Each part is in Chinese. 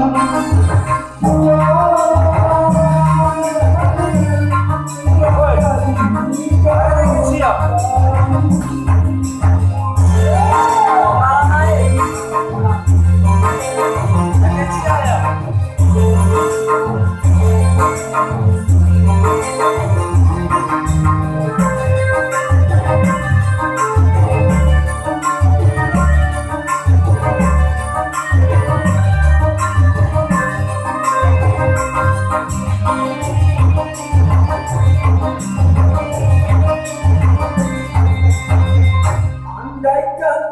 Oh,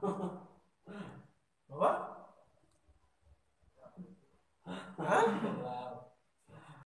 呵吧。啊？